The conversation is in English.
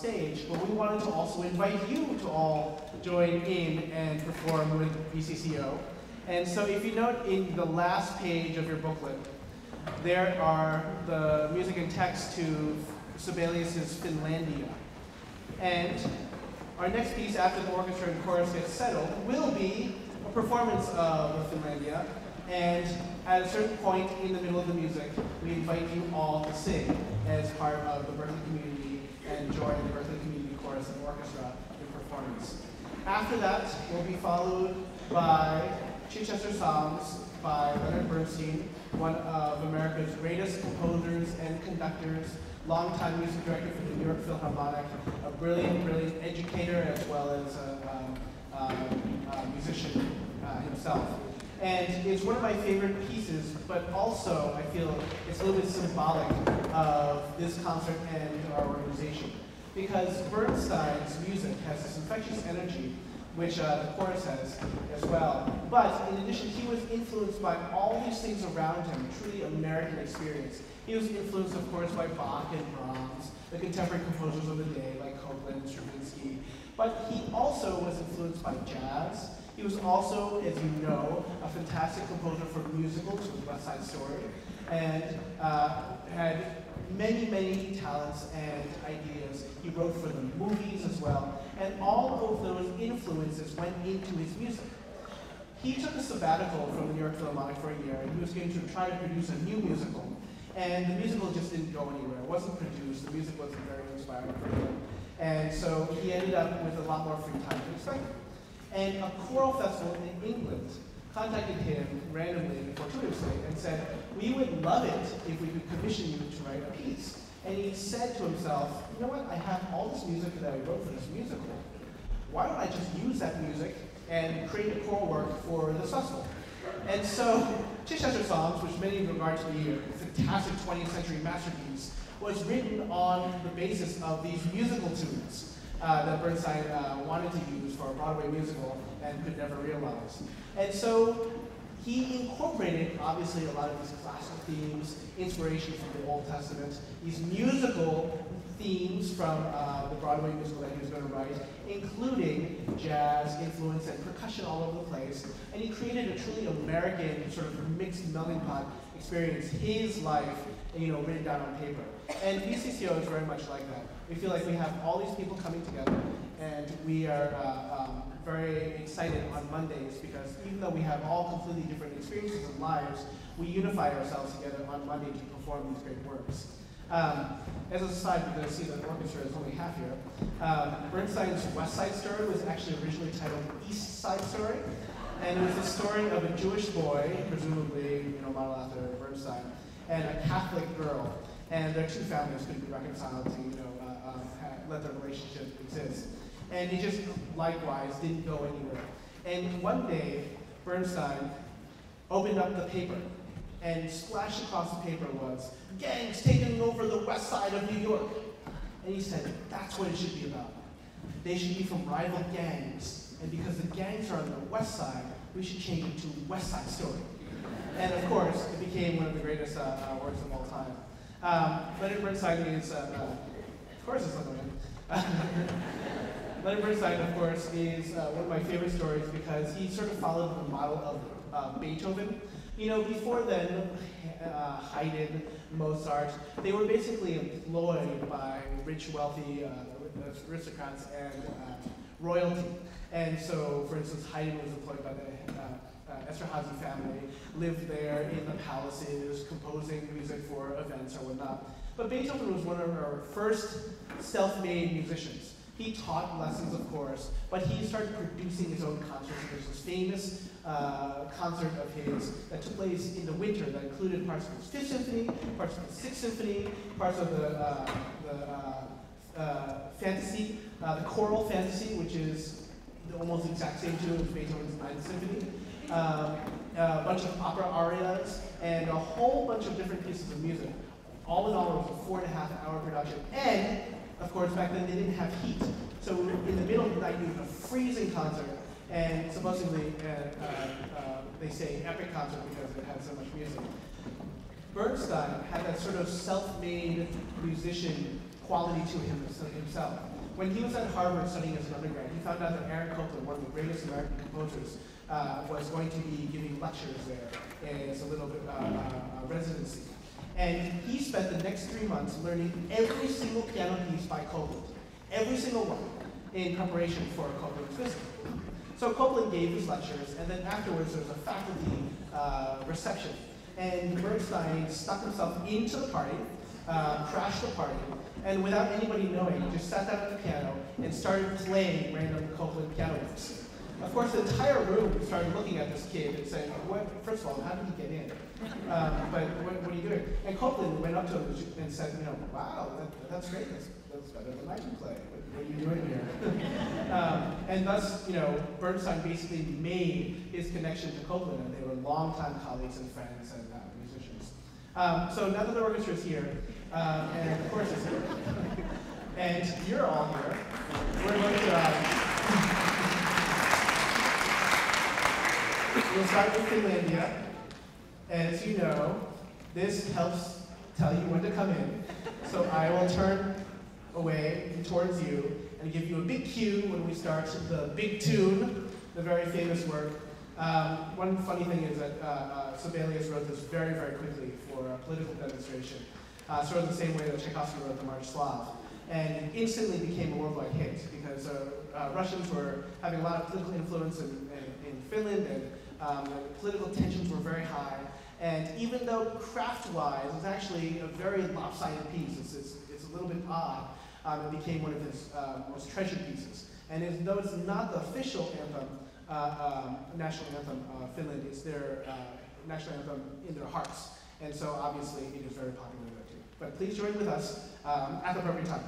stage, but we wanted to also invite you to all join in and perform with BCCO. And so if you note in the last page of your booklet, there are the music and text to Sibelius's Finlandia. And our next piece after the orchestra and chorus gets settled will be a performance of Finlandia. And at a certain point in the middle of the music, we invite you all to sing as part of the Berkeley community and join the Berkeley Community Chorus and Orchestra in performance. After that, we'll be followed by Chichester Psalms by Leonard Bernstein, one of America's greatest composers and conductors, longtime music director for the New York Philharmonic, a brilliant, brilliant educator as well as a, um, uh, a musician uh, himself. And it's one of my favorite pieces, but also I feel it's a little bit symbolic of this concert and our organization. Because Bernstein's music has this infectious energy which uh, the chorus has as well. But in addition, he was influenced by all these things around him, truly American experience. He was influenced, of course, by Bach and Brahms, the contemporary composers of the day, like Copland and Stravinsky. But he also was influenced by jazz. He was also, as you know, a fantastic composer for musicals, with West Side Story, and uh, had many, many talents and ideas. He wrote for the movies as well, and all of those influences went into his music. He took a sabbatical from the New York Philharmonic for a year, and he was going to try to produce a new musical. And the musical just didn't go anywhere. It wasn't produced. The music wasn't very inspiring for him. And so he ended up with a lot more free time to expect. And a choral festival in England contacted him randomly and fortuitously and said, we would love it if we could commission you to write a piece. And he said to himself, you know what, I have all this music that I wrote for this musical. Why don't I just use that music and create a choral work for this festival? And so, Chichester Psalms, which many regard to be a fantastic 20th century masterpiece, was written on the basis of these musical tunes uh, that Bernstein uh, wanted to use for a Broadway musical and could never realize. And so he incorporated, obviously, a lot of these classic themes, inspiration from the Old Testament, these musical themes from uh, the Broadway musical that he was going to write, including jazz influence and percussion all over the place. And he created a truly American sort of mixed melting pot experience, his life, you know, written down on paper. And BCCO is very much like that. We feel like we have all these people coming together, and we are uh, um, very excited on Mondays because even though we have all completely different experiences and lives, we unify ourselves together on Monday to perform these great works. Um, as a aside, because I see the orchestra is only half here, um, Bernstein's West Side Story was actually originally titled East Side Story, and it was the story of a Jewish boy, presumably, you know, model after Bernstein, and a Catholic girl, and their two families couldn't be reconciled to, you know, uh, uh, let their relationship exist. And it just likewise didn't go anywhere. And one day, Bernstein opened up the paper, and splashed across the paper was, gangs taking over the west side of New York. And he said, that's what it should be about. They should be from rival gangs. And because the gangs are on the west side, we should change it to West Side Story. And of course, it became one of the greatest uh, uh, works of all time. Um, Leonard Bernstein is, uh, uh of course it's not Leonard Bernstein, of course, is uh, one of my favorite stories because he sort of followed the model of uh, Beethoven. You know, before then, uh, Haydn, Mozart, they were basically employed by rich, wealthy uh, aristocrats and uh, royalty. And so, for instance, Haydn was employed by the uh, uh, Esterhazy family, lived there in the palaces, composing music for events or whatnot. But Beethoven was one of our first self-made musicians. He taught lessons, of course, but he started producing his own concerts. There's this famous uh, concert of his that took place in the winter that included parts of his Fifth Symphony, parts of the Sixth Symphony, parts of the, uh, the uh, uh fantasy, uh, the choral fantasy, which is the almost exact same tune as Beethoven's Ninth Symphony, um, a bunch of opera arias, and a whole bunch of different pieces of music. All in all, it was a four and a half hour production. And of course, back then they didn't have heat. So in the middle of the night, had a freezing concert, and supposedly, uh, uh, uh, they say epic concert because it had so much music. Bernstein had that sort of self-made musician quality to him, himself. When he was at Harvard studying as an undergrad, he found out that Aaron Copland, one of the greatest American composers, uh, was going to be giving lectures there as a little bit uh, uh, residency. And he spent the next three months learning every single piano piece by Copland, every single one, in preparation for Copland's visit. So Copland gave his lectures, and then afterwards there was a faculty uh, reception. And Bernstein stuck himself into the party, uh, crashed the party, and without anybody knowing, just sat down at the piano and started playing random Copland piano works. Of course, the entire room started looking at this kid and saying, what, first of all, how did he get in? Um, but what, what, are you doing? And Copland went up to him and said, you know, wow, that, that's great. That's, that's better than I can play. What, what are you doing here? um, and thus, you know, Bernstein basically made his connection to Copland, and they were longtime colleagues and friends and uh, musicians. Um, so now that the orchestra is here, um, and of course is here, and you're all here, we're going to. Uh, We'll start with Finlandia. As you know, this helps tell you when to come in. So I will turn away towards you and give you a big cue when we start the big tune, the very famous work. Um, one funny thing is that uh, uh, Sibelius wrote this very, very quickly for a political demonstration, uh, sort of the same way that Tchaikovsky wrote the March Slav. And it instantly became a worldwide hit because uh, uh, Russians were having a lot of political influence in, in, in Finland and um, political tensions were very high. And even though craft-wise, it's actually a very lopsided piece, it's, it's, it's a little bit odd, um, it became one of his uh, most treasured pieces. And as, though it's not the official anthem, uh, um, national anthem of Finland, it's their uh, national anthem in their hearts. And so obviously it is very popular there too. But please join with us um, at the appropriate time.